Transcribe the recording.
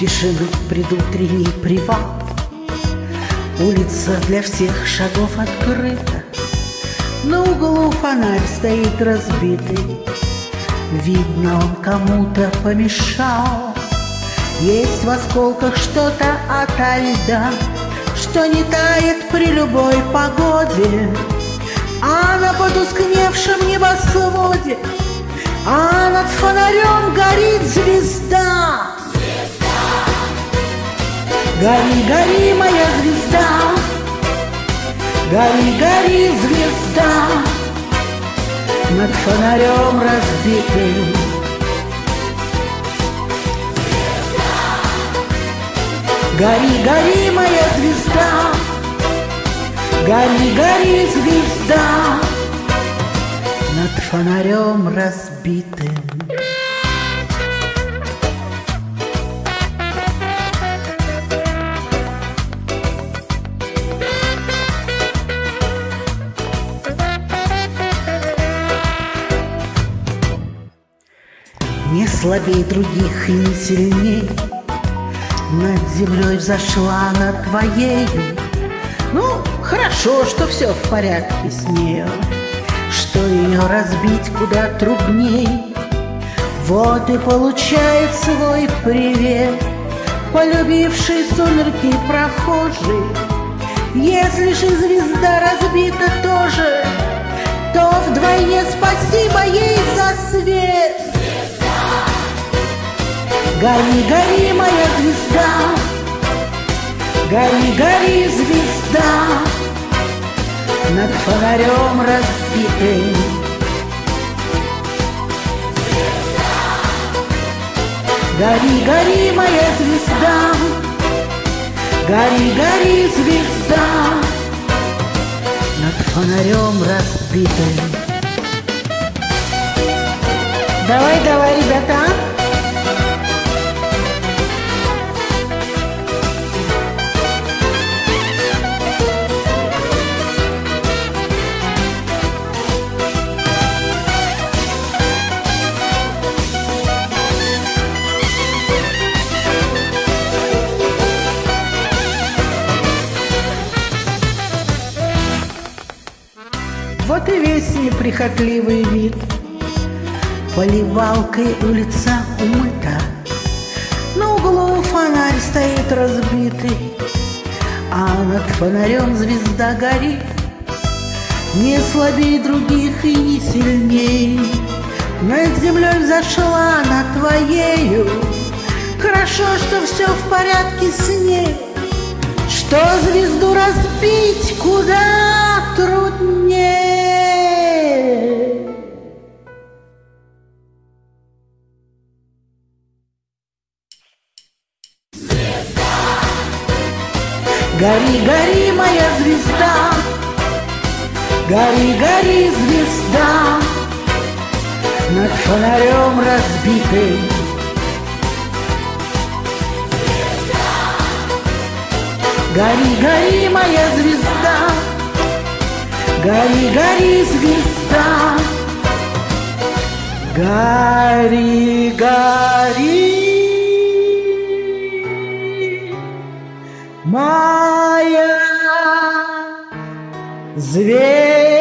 тишины предутренний привал. Улица для всех шагов открыта, На углу фонарь стоит разбитый, Видно, он кому-то помешал. Есть в осколках что-то ото льда, Что не тает при любой погоде, А на потускневшем небосводе, А над фонарем горит звезда. Гори, гори, моя звезда, Гори, гори, звезда, Над фонарем разбитым. Гори, гори, моя звезда, Гори, гори, звезда, Над фонарем разбитым. Слабей других и не сильней Над землей взошла над твоею Ну, хорошо, что все в порядке с нею Что ее разбить куда трудней. Вот и получает свой привет Полюбивший сумерки прохожий. Если же звезда разбита тоже То вдвойне спасибо ей за свет Гори, гори, моя звезда, Гори, гори, звезда, Над фонарем разбитым. Гори, гори, моя звезда, Гори, гори, звезда, Над фонарем разбитым. Давай, давай, ребята, весь неприхотливый вид. Поливалкой улица умыта, На углу фонарь стоит разбитый, А над фонарем звезда горит. Не слабей других и не сильней, Над землей взошла над твоею. Хорошо, что все в порядке с ней, Что звезду разбить куда труднее. Гори, гори, моя звезда, Гори, гори, звезда, Над фонарем разбитым. Гори, гори, моя звезда, Гори, гори, звезда, гори, моя звезда.